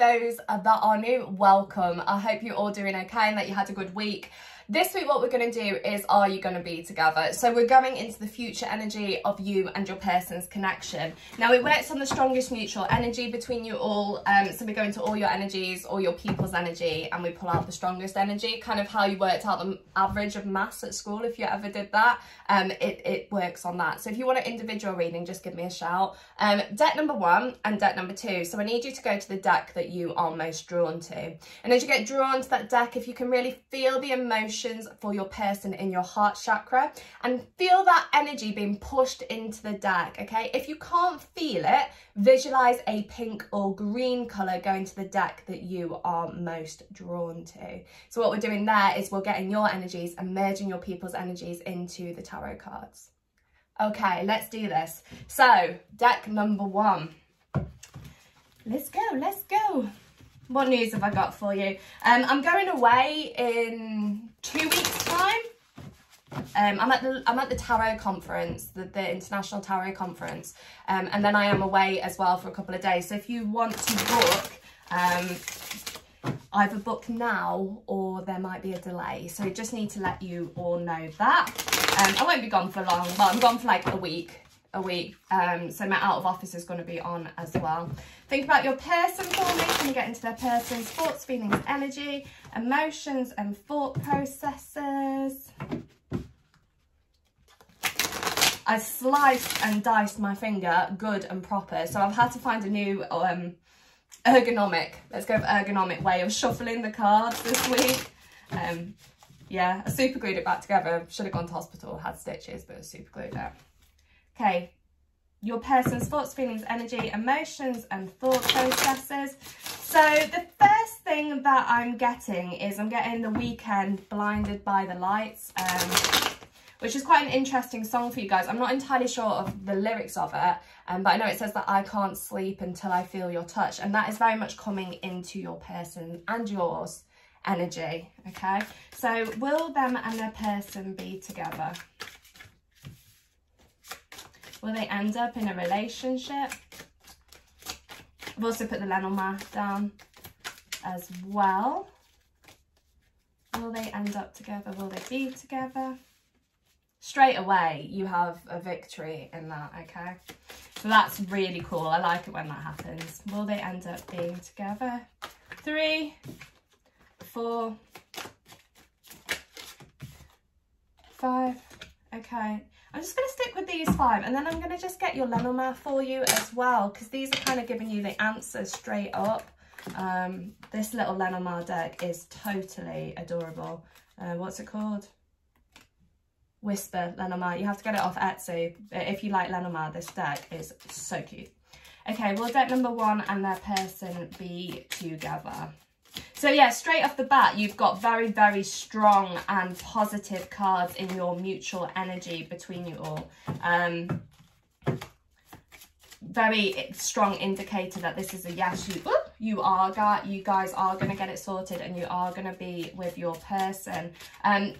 of those that are new, welcome. I hope you're all doing okay and that you had a good week. This week what we're going to do is are you going to be together? So we're going into the future energy of you and your person's connection. Now it works on the strongest mutual energy between you all. Um, so we go into all your energies, all your people's energy and we pull out the strongest energy, kind of how you worked out the average of mass at school if you ever did that. Um, it, it works on that. So if you want an individual reading, just give me a shout. Um, deck number one and deck number two. So I need you to go to the deck that you are most drawn to. And as you get drawn to that deck, if you can really feel the emotion emotions for your person in your heart chakra and feel that energy being pushed into the deck, okay? If you can't feel it, visualize a pink or green color going to the deck that you are most drawn to. So what we're doing there is we're getting your energies and merging your people's energies into the tarot cards. Okay, let's do this. So, deck number one. Let's go, let's go. What news have I got for you? Um, I'm going away in two weeks' time. Um, I'm at the I'm at the tarot conference, the, the international tarot conference, um, and then I am away as well for a couple of days. So if you want to book, um, either book now or there might be a delay. So I just need to let you all know that. Um, I won't be gone for long. but I'm gone for like a week a week. Um, so my out of office is going to be on as well. Think about your person for me. Can you get into their person's thoughts, feelings, energy, emotions and thought processes? I sliced and diced my finger good and proper. So I've had to find a new um, ergonomic, let's go ergonomic way of shuffling the cards this week. Um, yeah, I super glued it back together. Should have gone to hospital, had stitches, but I super glued it. Okay, your person's thoughts, feelings, energy, emotions and thought processes. So the first thing that I'm getting is I'm getting The Weeknd Blinded by the Lights, um, which is quite an interesting song for you guys. I'm not entirely sure of the lyrics of it, um, but I know it says that I can't sleep until I feel your touch. And that is very much coming into your person and yours energy, okay? So will them and their person be together? Will they end up in a relationship? I've also put the Lenormand down as well. Will they end up together? Will they be together? Straight away, you have a victory in that, okay? So that's really cool. I like it when that happens. Will they end up being together? Three, four, five, okay. I'm just going to stick with these five and then I'm going to just get your Lenormand for you as well because these are kind of giving you the answers straight up. Um, this little Lenormand deck is totally adorable. Uh, what's it called? Whisper Lenormand. You have to get it off Etsy. If you like Lenormand, this deck is so cute. Okay, well, deck number one and their person be together. So yeah, straight off the bat, you've got very, very strong and positive cards in your mutual energy between you all. Um, very strong indicator that this is a yes, you, you are, you guys are going to get it sorted and you are going to be with your person. Um,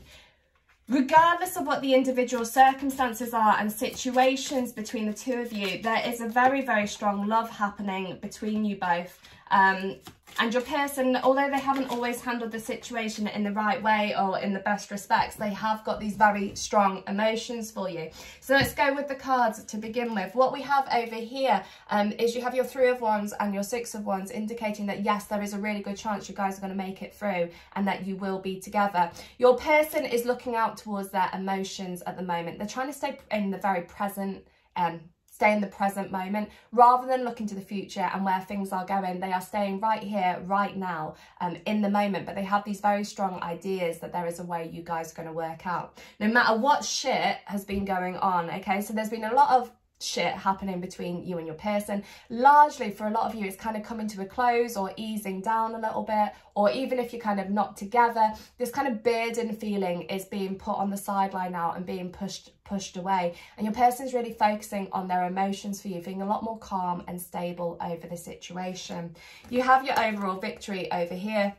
regardless of what the individual circumstances are and situations between the two of you, there is a very, very strong love happening between you both. Um, and your person, although they haven't always handled the situation in the right way or in the best respects, they have got these very strong emotions for you. So let's go with the cards to begin with. What we have over here um, is you have your three of wands and your six of wands indicating that yes, there is a really good chance you guys are going to make it through and that you will be together. Your person is looking out towards their emotions at the moment. They're trying to stay in the very present um, stay in the present moment. Rather than looking to the future and where things are going they are staying right here right now um, in the moment. But they have these very strong ideas that there is a way you guys are going to work out. No matter what shit has been going on okay? So there's been a lot of shit happening between you and your person. Largely for a lot of you, it's kind of coming to a close or easing down a little bit, or even if you're kind of not together, this kind of burden feeling is being put on the sideline now and being pushed pushed away. And your person's really focusing on their emotions for you, being a lot more calm and stable over the situation. You have your overall victory over here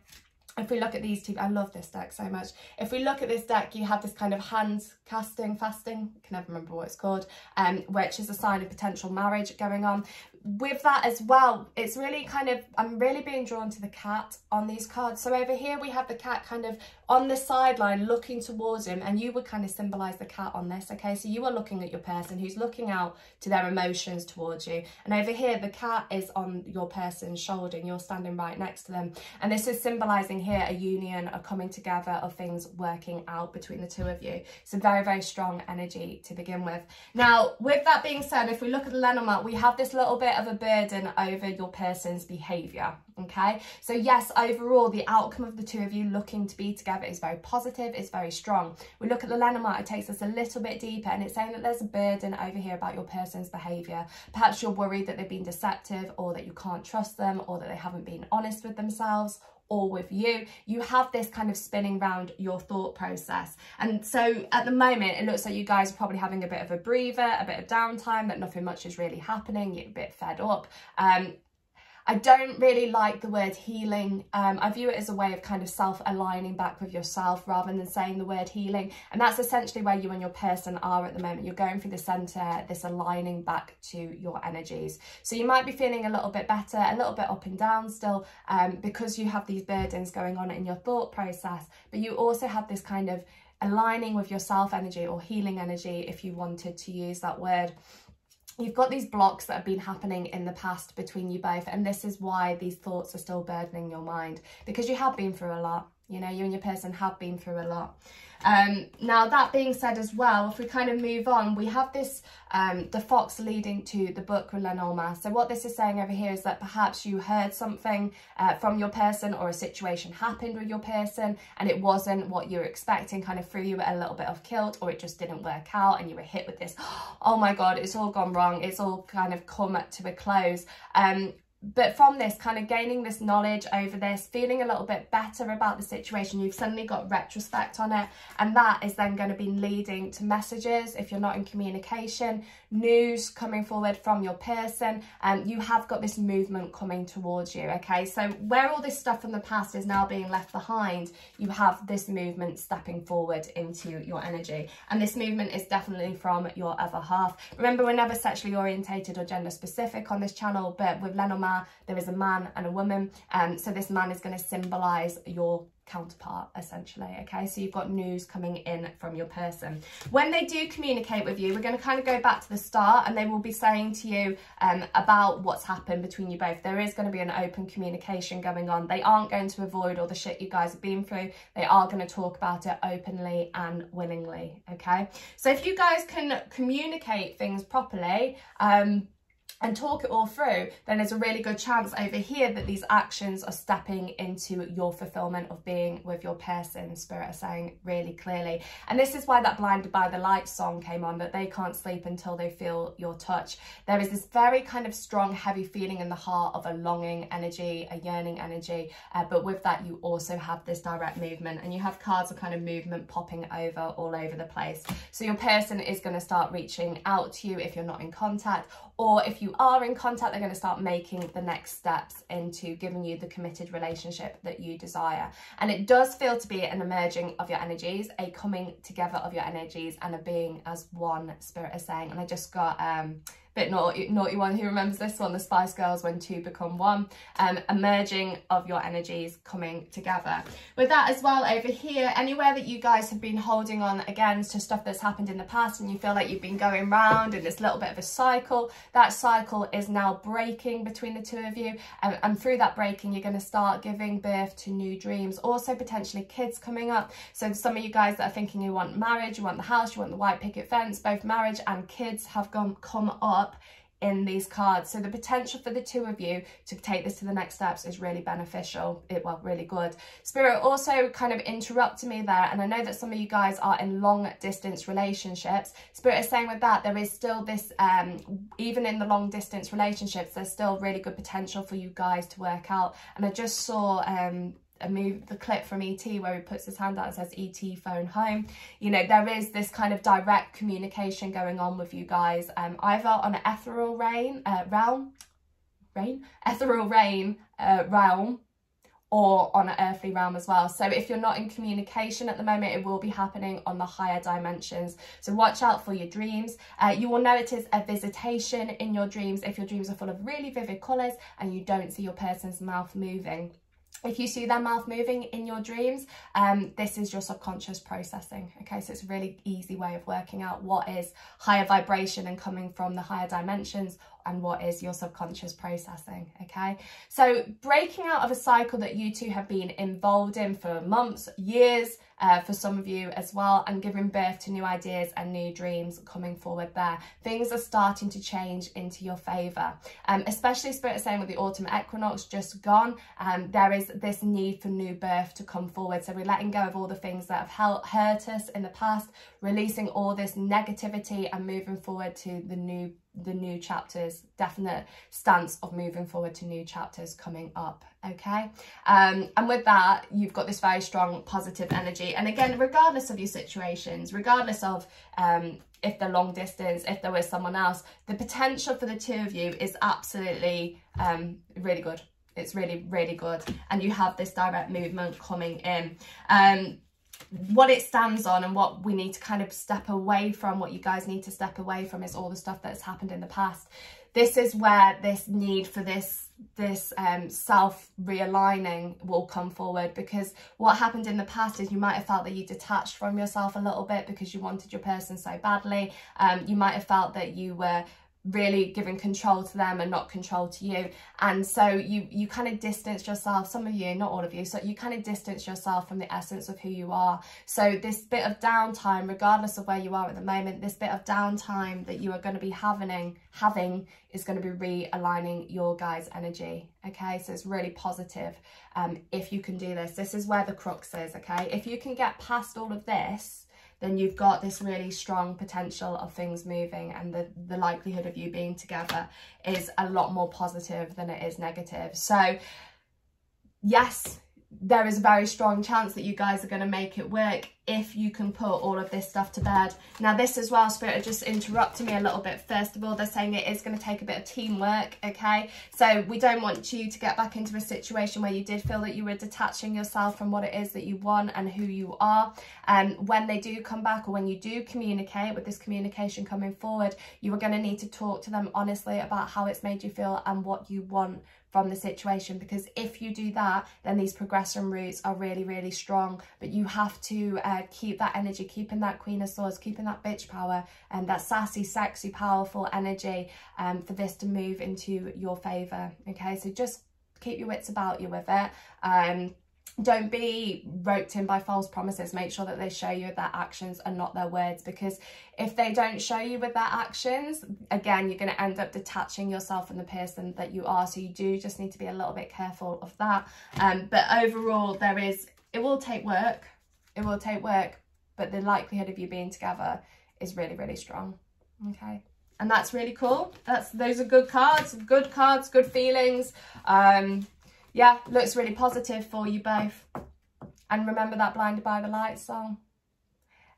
if we look at these two, I love this deck so much. If we look at this deck, you have this kind of hand casting, fasting, I can never remember what it's called, um, which is a sign of potential marriage going on. With that as well, it's really kind of, I'm really being drawn to the cat on these cards. So over here we have the cat kind of on the sideline looking towards him and you would kind of symbolise the cat on this, okay? So you are looking at your person who's looking out to their emotions towards you. And over here, the cat is on your person's shoulder and you're standing right next to them. And this is symbolising here a union, a coming together of things working out between the two of you. It's a very, very strong energy to begin with. Now, with that being said, if we look at the Lenormand, we have this little bit of a burden over your person's behaviour, okay? So yes, overall, the outcome of the two of you looking to be together is very positive, it's very strong. We look at the Lenormand, it takes us a little bit deeper and it's saying that there's a burden over here about your person's behaviour. Perhaps you're worried that they've been deceptive or that you can't trust them or that they haven't been honest with themselves or with you, you have this kind of spinning round your thought process. And so at the moment, it looks like you guys are probably having a bit of a breather, a bit of downtime, that nothing much is really happening, you're a bit fed up. Um, I don't really like the word healing. Um, I view it as a way of kind of self-aligning back with yourself rather than saying the word healing. And that's essentially where you and your person are at the moment. You're going through the center, this aligning back to your energies. So you might be feeling a little bit better, a little bit up and down still um, because you have these burdens going on in your thought process. But you also have this kind of aligning with your self energy or healing energy if you wanted to use that word you've got these blocks that have been happening in the past between you both and this is why these thoughts are still burdening your mind because you have been through a lot you know you and your person have been through a lot um, now that being said as well, if we kind of move on, we have this, um, the fox leading to the book Lenormand. So what this is saying over here is that perhaps you heard something uh, from your person or a situation happened with your person and it wasn't what you were expecting, kind of threw you a little bit of kilt or it just didn't work out and you were hit with this, oh my God, it's all gone wrong. It's all kind of come to a close. Um, but from this kind of gaining this knowledge over this feeling a little bit better about the situation you've suddenly got retrospect on it and that is then going to be leading to messages if you're not in communication news coming forward from your person and you have got this movement coming towards you okay? So where all this stuff from the past is now being left behind you have this movement stepping forward into your energy and this movement is definitely from your other half. Remember we're never sexually orientated or gender specific on this channel but with Lenormand there is a man and a woman. Um so this man is going to symbolize your counterpart essentially okay? So you've got news coming in from your person. When they do communicate with you we're going to kind of go back to the start and they will be saying to you um, about what's happened between you both. There is going to be an open communication going on. They aren't going to avoid all the shit you guys have been through. They are going to talk about it openly and willingly okay? So if you guys can communicate things properly um and talk it all through, then there's a really good chance over here that these actions are stepping into your fulfillment of being with your person, Spirit are saying really clearly. And this is why that Blinded by the Light song came on, that they can't sleep until they feel your touch. There is this very kind of strong, heavy feeling in the heart of a longing energy, a yearning energy, uh, but with that you also have this direct movement and you have cards of kind of movement popping over all over the place. So your person is going to start reaching out to you if you're not in contact or if you are in contact, they're going to start making the next steps into giving you the committed relationship that you desire. And it does feel to be an emerging of your energies, a coming together of your energies and a being as one, Spirit is saying. And I just got... um bit naughty, naughty one who remembers this one, the Spice Girls when two become one, um, emerging of your energies coming together. With that as well over here, anywhere that you guys have been holding on again to stuff that's happened in the past and you feel like you've been going round in this little bit of a cycle, that cycle is now breaking between the two of you um, and through that breaking you're going to start giving birth to new dreams, also potentially kids coming up. So some of you guys that are thinking you want marriage, you want the house, you want the white picket fence, both marriage and kids have gone come up up in these cards. So the potential for the two of you to take this to the next steps is really beneficial. It well, really good. Spirit also kind of interrupted me there. And I know that some of you guys are in long distance relationships. Spirit is saying with that, there is still this, um, even in the long distance relationships, there's still really good potential for you guys to work out. And I just saw um, a move the clip from ET where he puts his hand out and says ET phone home you know there is this kind of direct communication going on with you guys um either on an ethereal rain uh, realm rain ethereal rain uh, realm or on an earthly realm as well. So if you're not in communication at the moment, it will be happening on the higher dimensions. So watch out for your dreams. Uh, you will notice a visitation in your dreams if your dreams are full of really vivid colours and you don't see your person's mouth moving. If you see their mouth moving in your dreams, um, this is your subconscious processing. Okay, so it's a really easy way of working out what is higher vibration and coming from the higher dimensions and what is your subconscious processing. Okay, so breaking out of a cycle that you two have been involved in for months, years, uh, for some of you as well and giving birth to new ideas and new dreams coming forward there. Things are starting to change into your favour, um, especially Spirit saying with the autumn equinox just gone, um, there is this need for new birth to come forward. So we're letting go of all the things that have hurt us in the past, releasing all this negativity and moving forward to the new the new chapters definite stance of moving forward to new chapters coming up okay? Um and with that you've got this very strong positive energy. And again regardless of your situations regardless of um if they're long distance if there was someone else the potential for the two of you is absolutely um really good. It's really really good. And you have this direct movement coming in. Um what it stands on and what we need to kind of step away from, what you guys need to step away from is all the stuff that's happened in the past. This is where this need for this this um, self realigning will come forward because what happened in the past is you might have felt that you detached from yourself a little bit because you wanted your person so badly. Um, you might have felt that you were really giving control to them and not control to you. And so you you kind of distance yourself some of you not all of you so you kind of distance yourself from the essence of who you are. So this bit of downtime regardless of where you are at the moment this bit of downtime that you are going to be having having is going to be realigning your guys energy okay? So it's really positive um if you can do this. This is where the crux is okay? If you can get past all of this then you've got this really strong potential of things moving and the, the likelihood of you being together is a lot more positive than it is negative. So yes, there is a very strong chance that you guys are going to make it work if you can put all of this stuff to bed. Now this as well, Spirit just interrupted me a little bit. First of all, they're saying it is going to take a bit of teamwork, okay? So we don't want you to get back into a situation where you did feel that you were detaching yourself from what it is that you want and who you are. And when they do come back or when you do communicate with this communication coming forward, you are going to need to talk to them honestly about how it's made you feel and what you want from the situation because if you do that then these progression routes are really really strong. But you have to uh, keep that energy keeping that queen of swords keeping that bitch power and that sassy sexy powerful energy um, for this to move into your favor. Okay so just keep your wits about you with it. Um, don't be roped in by false promises. Make sure that they show you their actions and not their words because if they don't show you with their actions again you're going to end up detaching yourself from the person that you are. So you do just need to be a little bit careful of that. Um, but overall there is it will take work. It will take work but the likelihood of you being together is really really strong. Okay. And that's really cool. That's those are good cards good cards good feelings. Um yeah, looks really positive for you both. And remember that Blinded by the Light song.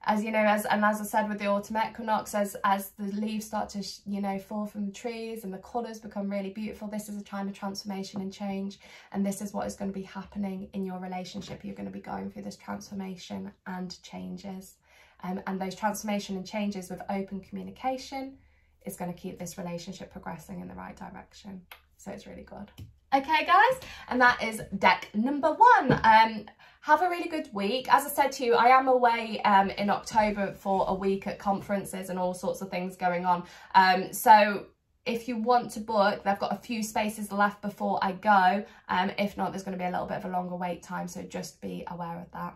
As you know, as and as I said with the autumn equinox, as, as the leaves start to, you know, fall from the trees and the colours become really beautiful, this is a time of transformation and change. And this is what is going to be happening in your relationship. You're going to be going through this transformation and changes. Um, and those transformation and changes with open communication is going to keep this relationship progressing in the right direction. So it's really good. Okay, guys, and that is deck number one. Um, have a really good week. As I said to you, I am away um, in October for a week at conferences and all sorts of things going on. Um, so if you want to book, they've got a few spaces left before I go. Um, if not, there's going to be a little bit of a longer wait time, so just be aware of that.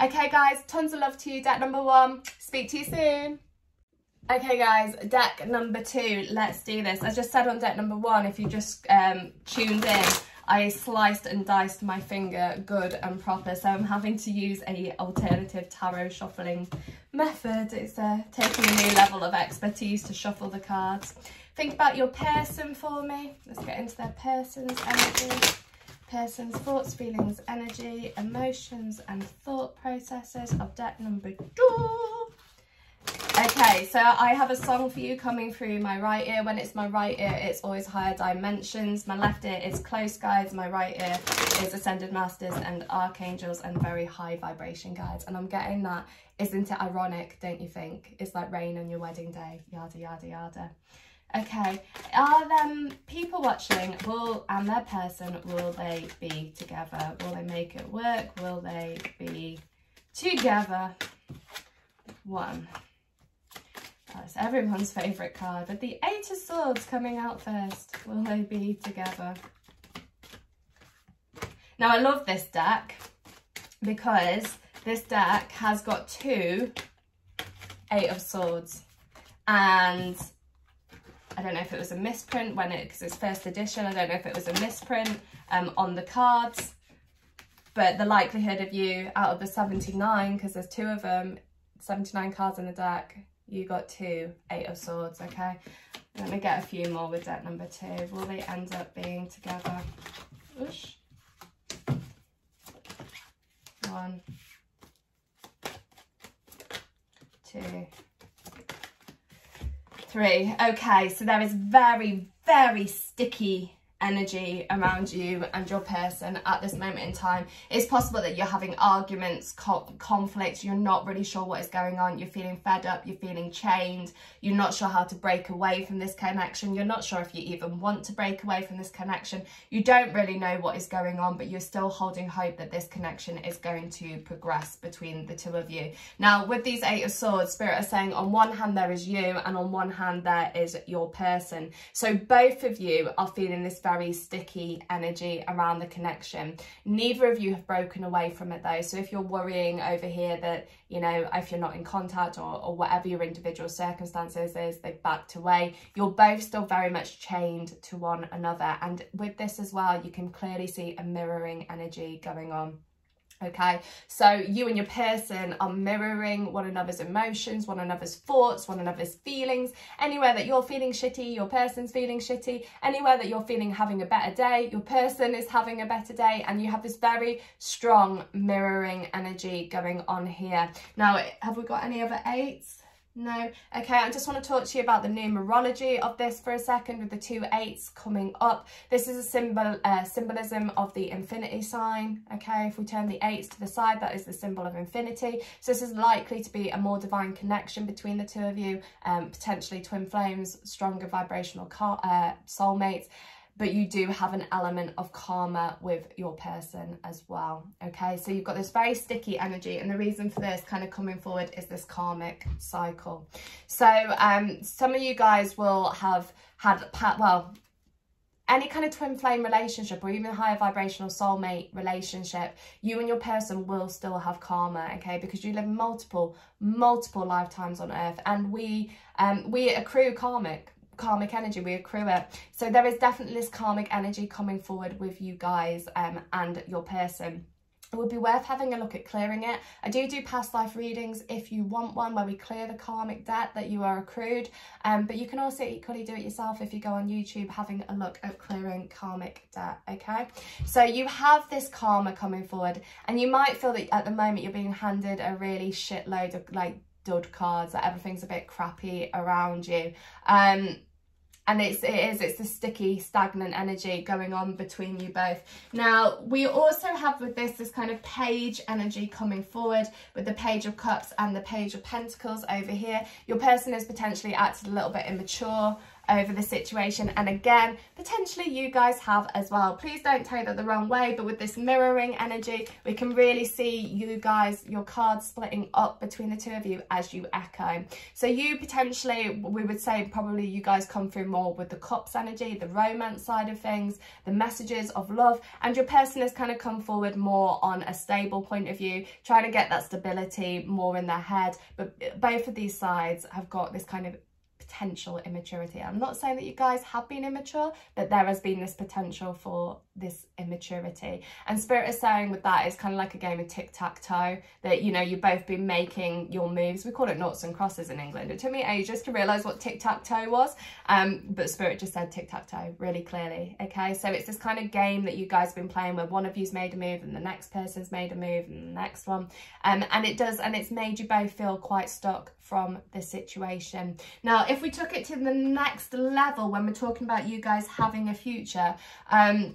Okay, guys, tons of love to you. Deck number one. Speak to you soon. Okay guys, deck number two, let's do this. As I just said on deck number one, if you just um, tuned in, I sliced and diced my finger good and proper, so I'm having to use a alternative tarot shuffling method. It's uh, taking a new level of expertise to shuffle the cards. Think about your person for me. Let's get into their person's energy. Person's thoughts, feelings, energy, emotions and thought processes of deck number two. Okay, so I have a song for you coming through my right ear. When it's my right ear, it's always higher dimensions. My left ear is close guides. My right ear is ascended masters and archangels and very high vibration guides. And I'm getting that. Isn't it ironic, don't you think? It's like rain on your wedding day, yada, yada, yada. Okay, are them people watching, will, and their person, will they be together? Will they make it work? Will they be together? One. That's everyone's favourite card. But the Eight of Swords coming out first. Will they be together? Now, I love this deck because this deck has got two Eight of Swords. And I don't know if it was a misprint when it, because it's first edition, I don't know if it was a misprint um, on the cards. But the likelihood of you, out of the 79, because there's two of them, 79 cards in the deck, you got two Eight of Swords, okay? Let me get a few more with deck number two. Will they end up being together? Oosh. One. Two. Three. Okay, so there is very, very sticky energy around you and your person at this moment in time. It's possible that you're having arguments, co conflicts, you're not really sure what is going on, you're feeling fed up, you're feeling chained, you're not sure how to break away from this connection, you're not sure if you even want to break away from this connection, you don't really know what is going on, but you're still holding hope that this connection is going to progress between the two of you. Now, with these Eight of Swords, Spirit are saying on one hand there is you and on one hand there is your person. So both of you are feeling this very sticky energy around the connection. Neither of you have broken away from it though. So if you're worrying over here that, you know, if you're not in contact or, or whatever your individual circumstances is, they've backed away, you're both still very much chained to one another. And with this as well, you can clearly see a mirroring energy going on okay? So you and your person are mirroring one another's emotions one another's thoughts one another's feelings. Anywhere that you're feeling shitty your person's feeling shitty. Anywhere that you're feeling having a better day your person is having a better day. And you have this very strong mirroring energy going on here. Now have we got any other eights no. Okay, I just want to talk to you about the numerology of this for a second with the two eights coming up. This is a symbol, uh, symbolism of the infinity sign. Okay, if we turn the eights to the side, that is the symbol of infinity. So this is likely to be a more divine connection between the two of you, um, potentially twin flames, stronger vibrational uh, soulmates but you do have an element of karma with your person as well okay? So you've got this very sticky energy and the reason for this kind of coming forward is this karmic cycle. So um some of you guys will have had well any kind of twin flame relationship or even higher vibrational soulmate relationship, you and your person will still have karma, okay? Because you live multiple, multiple lifetimes on earth and we um we accrue karmic karmic energy, we accrue it. So there is definitely this karmic energy coming forward with you guys um, and your person it would be worth having a look at clearing it. I do do past life readings if you want one where we clear the karmic debt that you are accrued. Um, but you can also equally do it yourself if you go on YouTube having a look at clearing karmic debt, okay? So you have this karma coming forward and you might feel that at the moment you're being handed a really shitload of like dud cards, that everything's a bit crappy around you. Um, and it's it is it's a sticky stagnant energy going on between you both. Now we also have with this this kind of page energy coming forward with the page of cups and the page of pentacles over here. Your person is potentially acted a little bit immature over the situation. And again potentially you guys have as well. Please don't take that the wrong way but with this mirroring energy we can really see you guys your cards splitting up between the two of you as you echo. So you potentially we would say probably you guys come through more with the cups energy the romance side of things the messages of love and your person has kind of come forward more on a stable point of view trying to get that stability more in their head. But both of these sides have got this kind of potential immaturity. I'm not saying that you guys have been immature, but there has been this potential for this immaturity. And Spirit is saying with that, it's kind of like a game of tic-tac-toe, that, you know, you've both been making your moves. We call it noughts and crosses in England. It took me ages to realise what tic-tac-toe was, um, but Spirit just said tic-tac-toe really clearly, okay? So it's this kind of game that you guys have been playing where one of you's made a move and the next person's made a move and the next one. Um, and it does, and it's made you both feel quite stuck from the situation. Now, if we took it to the next level when we're talking about you guys having a future, um,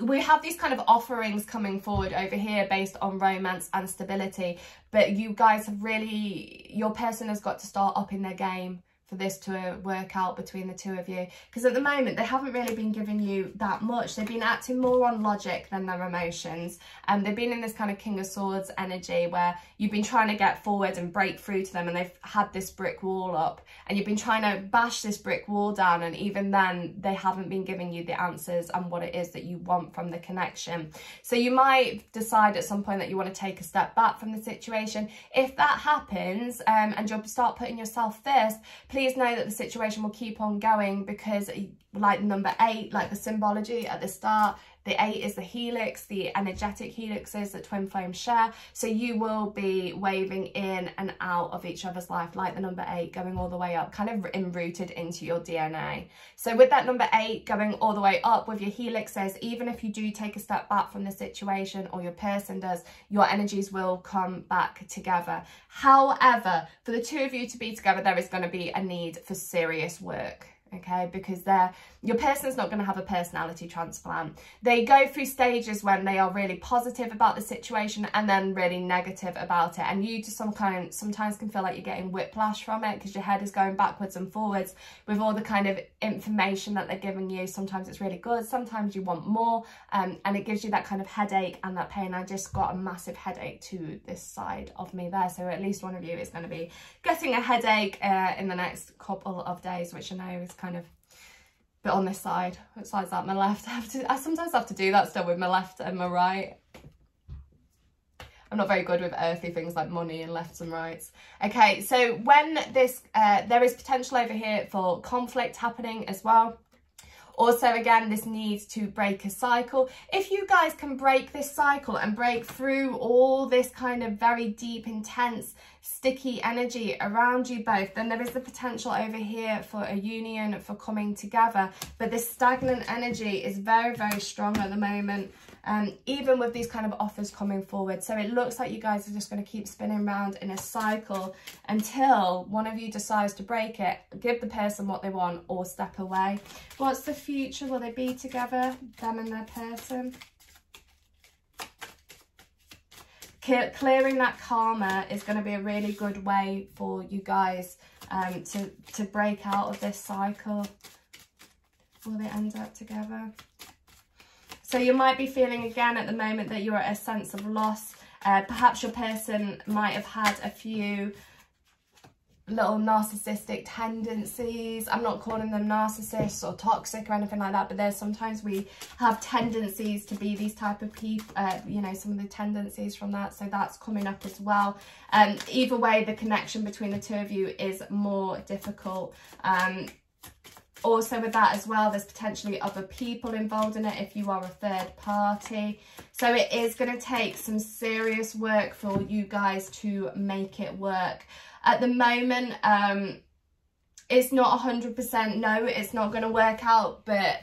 we have these kind of offerings coming forward over here based on romance and stability but you guys have really your person has got to start up in their game for this to work out between the two of you. Because at the moment they haven't really been giving you that much. They've been acting more on logic than their emotions. And they've been in this kind of king of swords energy where you've been trying to get forward and break through to them and they've had this brick wall up and you've been trying to bash this brick wall down and even then they haven't been giving you the answers and what it is that you want from the connection. So you might decide at some point that you want to take a step back from the situation. If that happens um, and you'll start putting yourself first please please know that the situation will keep on going because like number eight, like the symbology at the start, the eight is the helix, the energetic helixes that twin flames share. So you will be waving in and out of each other's life, like the number eight going all the way up, kind of enrooted into your DNA. So with that number eight going all the way up with your helixes, even if you do take a step back from the situation or your person does, your energies will come back together. However, for the two of you to be together, there is going to be a need for serious work okay? Because they're your person's not going to have a personality transplant. They go through stages when they are really positive about the situation and then really negative about it. And you just some kind sometimes can feel like you're getting whiplash from it because your head is going backwards and forwards with all the kind of information that they're giving you. Sometimes it's really good sometimes you want more um, and it gives you that kind of headache and that pain. I just got a massive headache to this side of me there so at least one of you is going to be getting a headache uh, in the next couple of days which i know is kind of bit on this side. Which side's that? My left. I have to. I sometimes have to do that still with my left and my right. I'm not very good with earthy things like money and lefts and rights. Okay, so when this, uh, there is potential over here for conflict happening as well. Also, again, this needs to break a cycle. If you guys can break this cycle and break through all this kind of very deep, intense, sticky energy around you both, then there is the potential over here for a union, for coming together. But this stagnant energy is very, very strong at the moment um, even with these kind of offers coming forward. So it looks like you guys are just going to keep spinning around in a cycle until one of you decides to break it, give the person what they want or step away. What's the future? Will they be together, them and their person? Clearing that karma is going to be a really good way for you guys um, to, to break out of this cycle. Will they end up together? So you might be feeling again at the moment that you're at a sense of loss. Uh, perhaps your person might have had a few little narcissistic tendencies. I'm not calling them narcissists or toxic or anything like that, but there's sometimes we have tendencies to be these type of people, uh, you know, some of the tendencies from that. So that's coming up as well. Um, either way, the connection between the two of you is more difficult. Um, also with that as well there's potentially other people involved in it if you are a third party. So it is going to take some serious work for you guys to make it work. At the moment um it's not 100% no it's not going to work out but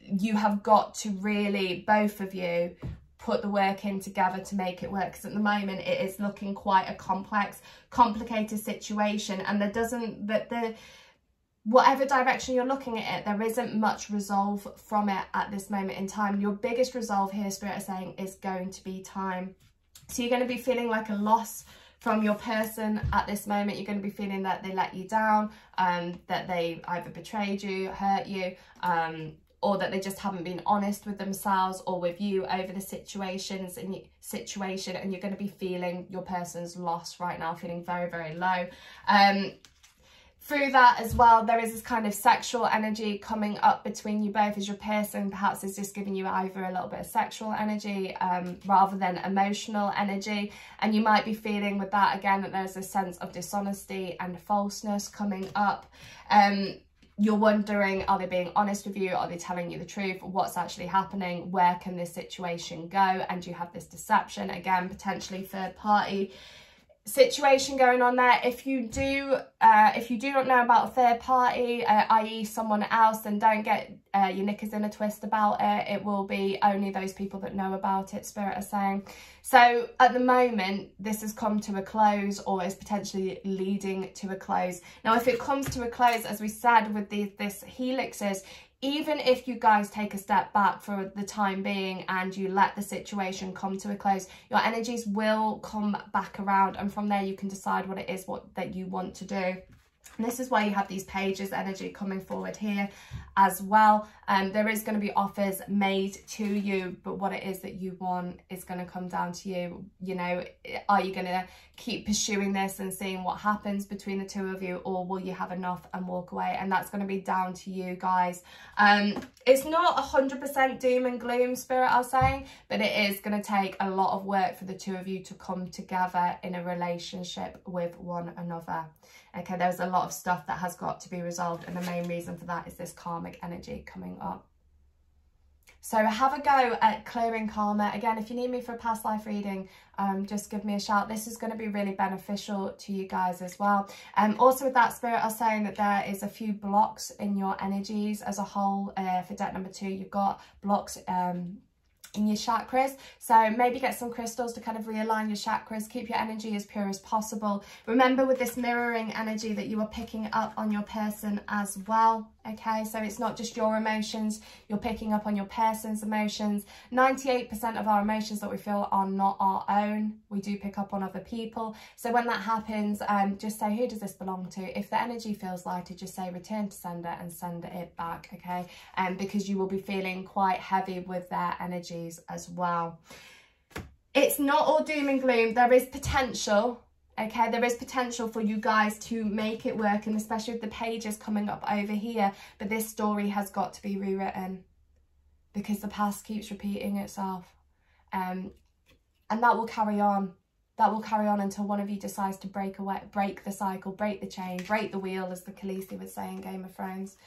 you have got to really both of you put the work in together to make it work because at the moment it is looking quite a complex complicated situation and there doesn't that the whatever direction you're looking at it, there isn't much resolve from it at this moment in time. Your biggest resolve here, Spirit is saying, is going to be time. So you're going to be feeling like a loss from your person at this moment. You're going to be feeling that they let you down, um, that they either betrayed you, hurt you, um, or that they just haven't been honest with themselves or with you over the situations and situation and you're going to be feeling your person's loss right now feeling very very low um through that as well, there is this kind of sexual energy coming up between you both as your person perhaps is just giving you either a little bit of sexual energy um, rather than emotional energy. And you might be feeling with that again that there's a sense of dishonesty and falseness coming up. Um, you're wondering, are they being honest with you? Are they telling you the truth? What's actually happening? Where can this situation go? And you have this deception, again, potentially third party situation going on there. If you do uh, if you do not know about a third party uh, i.e someone else then don't get uh, your knickers in a twist about it. It will be only those people that know about it spirit are saying. So at the moment this has come to a close or is potentially leading to a close. Now if it comes to a close as we said with the, this helixes even if you guys take a step back for the time being and you let the situation come to a close, your energies will come back around and from there you can decide what it is what that you want to do. And this is why you have these pages energy coming forward here as well. Um, there is going to be offers made to you, but what it is that you want is going to come down to you. You know, are you going to keep pursuing this and seeing what happens between the two of you, or will you have enough and walk away? And that's going to be down to you guys. Um, it's not 100% doom and gloom, Spirit are saying, but it is going to take a lot of work for the two of you to come together in a relationship with one another. Okay, there's a lot of stuff that has got to be resolved and the main reason for that is this karmic energy coming up. So have a go at clearing karma. Again, if you need me for a past life reading, um, just give me a shout. This is going to be really beneficial to you guys as well. Um, also with that spirit, I'm saying that there is a few blocks in your energies as a whole. Uh, for deck number two, you've got blocks um, in your chakras. So maybe get some crystals to kind of realign your chakras, keep your energy as pure as possible. Remember with this mirroring energy that you are picking up on your person as well okay so it's not just your emotions you're picking up on your person's emotions. 98% of our emotions that we feel are not our own. We do pick up on other people. So when that happens um just say who does this belong to? If the energy feels lighter just say return to sender and send it back okay? And um, because you will be feeling quite heavy with their energies as well. It's not all doom and gloom. There is potential okay there is potential for you guys to make it work and especially with the pages coming up over here but this story has got to be rewritten because the past keeps repeating itself. Um, and that will carry on. That will carry on until one of you decides to break away break the cycle break the chain break the wheel as the Khaleesi was saying in Game of Thrones.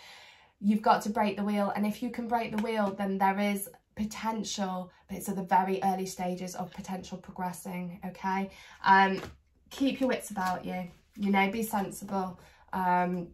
You've got to break the wheel and if you can break the wheel then there is potential but it's at the very early stages of potential progressing okay? Um keep your wits about you, you know, be sensible. Um,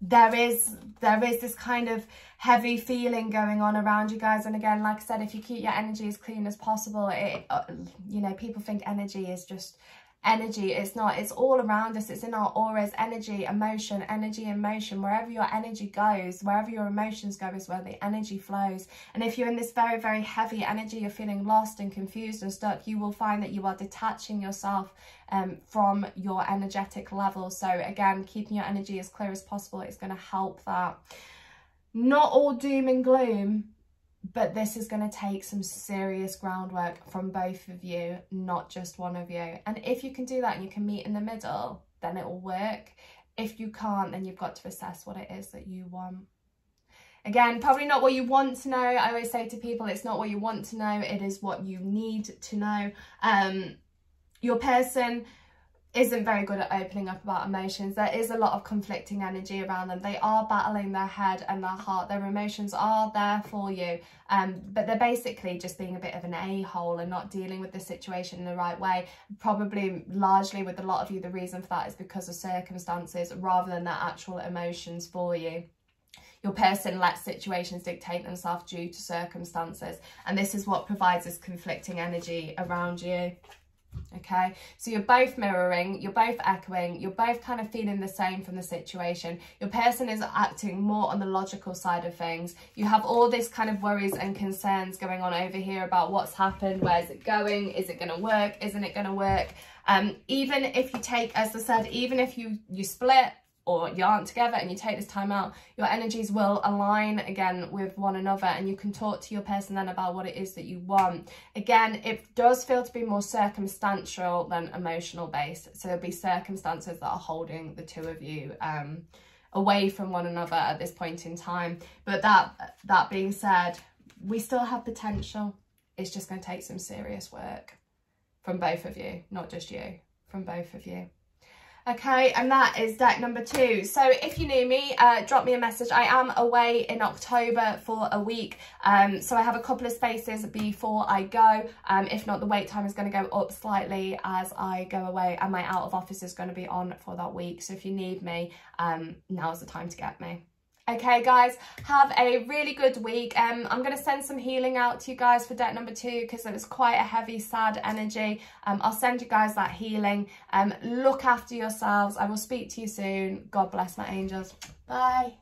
there is there is this kind of heavy feeling going on around you guys and again like i said if you keep your energy as clean as possible it uh, you know people think energy is just energy. It's not it's all around us. It's in our auras. Energy emotion energy emotion wherever your energy goes wherever your emotions go is where the energy flows. And if you're in this very very heavy energy you're feeling lost and confused and stuck you will find that you are detaching yourself um, from your energetic level. So again keeping your energy as clear as possible is going to help that. Not all doom and gloom but this is going to take some serious groundwork from both of you, not just one of you. And if you can do that and you can meet in the middle, then it will work. If you can't, then you've got to assess what it is that you want. Again, probably not what you want to know. I always say to people, it's not what you want to know, it is what you need to know. Um, your person isn't very good at opening up about emotions. There is a lot of conflicting energy around them. They are battling their head and their heart. Their emotions are there for you, um, but they're basically just being a bit of an a-hole and not dealing with the situation in the right way. Probably largely with a lot of you, the reason for that is because of circumstances rather than their actual emotions for you your person lets situations dictate themselves due to circumstances and this is what provides this conflicting energy around you okay? So you're both mirroring you're both echoing you're both kind of feeling the same from the situation. Your person is acting more on the logical side of things. You have all this kind of worries and concerns going on over here about what's happened where's it going is it going to work isn't it going to work? Um even if you take as i said even if you you split or you aren't together and you take this time out, your energies will align again with one another and you can talk to your person then about what it is that you want. Again, it does feel to be more circumstantial than emotional based. So there'll be circumstances that are holding the two of you um, away from one another at this point in time. But that, that being said, we still have potential. It's just going to take some serious work from both of you, not just you, from both of you. Okay, and that is deck number two. So if you knew me, uh, drop me a message. I am away in October for a week. Um, so I have a couple of spaces before I go. Um, if not, the wait time is going to go up slightly as I go away and my out of office is going to be on for that week. So if you need me, um, now's the time to get me. Okay, guys, have a really good week. Um, I'm going to send some healing out to you guys for deck number two because it was quite a heavy, sad energy. Um, I'll send you guys that healing. Um, look after yourselves. I will speak to you soon. God bless my angels. Bye.